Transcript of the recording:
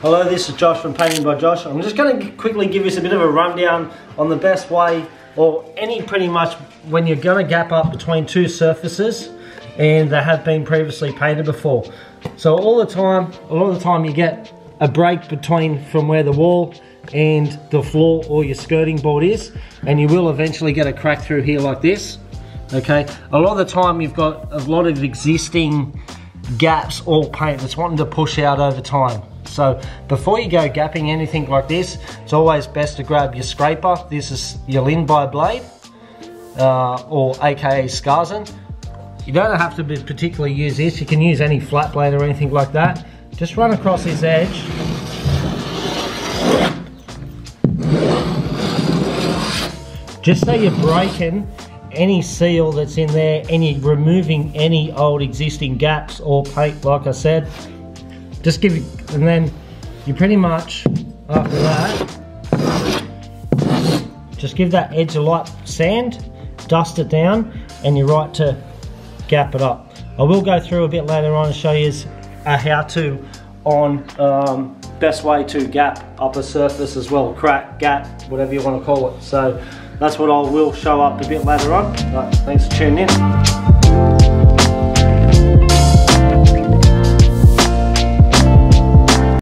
Hello, this is Josh from Painting by Josh. I'm just going to quickly give you a bit of a rundown on the best way, or any pretty much, when you're going to gap up between two surfaces and they have been previously painted before. So all the time, a lot of the time you get a break between from where the wall and the floor or your skirting board is, and you will eventually get a crack through here like this. Okay, a lot of the time you've got a lot of existing gaps or paint that's wanting to push out over time. So before you go gapping anything like this, it's always best to grab your scraper. This is your Linbide blade, uh, or AKA Skarzen. You don't have to be particularly use this, you can use any flat blade or anything like that. Just run across this edge. Just so you're breaking any seal that's in there, any removing any old existing gaps or paint, like I said. Just give, it, and then you pretty much, after that, just give that edge a light sand, dust it down, and you're right to gap it up. I will go through a bit later on and show you a how to on um, best way to gap upper surface as well, crack, gap, whatever you want to call it. So that's what I will show up a bit later on. Right, thanks for tuning in.